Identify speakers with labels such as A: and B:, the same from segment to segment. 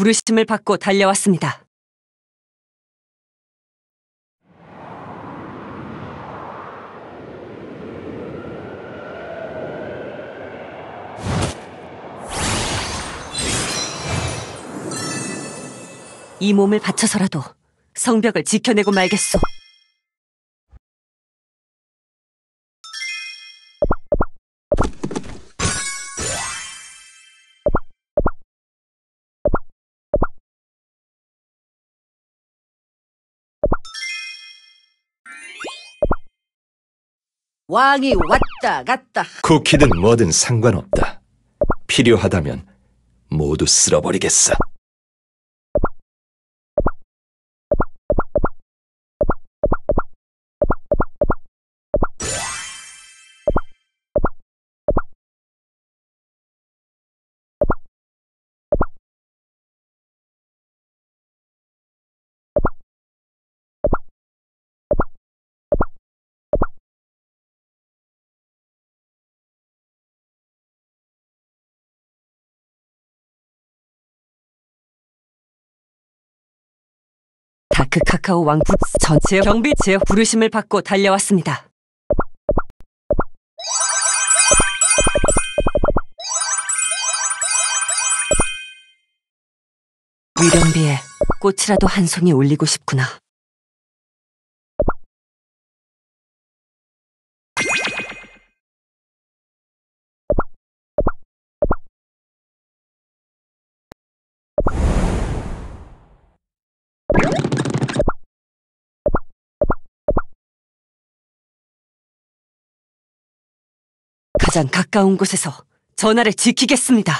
A: 부르심을 받고 달려왔습니다. 이 몸을 바쳐서라도 성벽을 지켜내고 말겠소.
B: 왕이 왔다 갔다
C: 쿠키든 뭐든 상관없다. 필요하다면 모두 쓸어버리겠어.
A: 다크 카카오 왕국 전체 경비 제 부르심을 받고 달려왔습니다. 위령비에 꽃이라도 한 송이 올리고 싶구나. 가장 가까운 곳에서 전하를 지키겠습니다.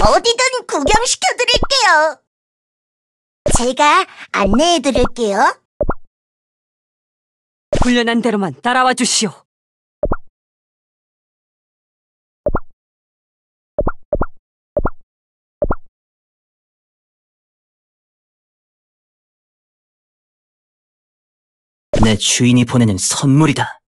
D: 어디든 구경시켜드릴게요. 제가 안내해드릴게요.
A: 훈련한 대로만 따라와 주시오.
E: 내 주인이 보내는 선물이다.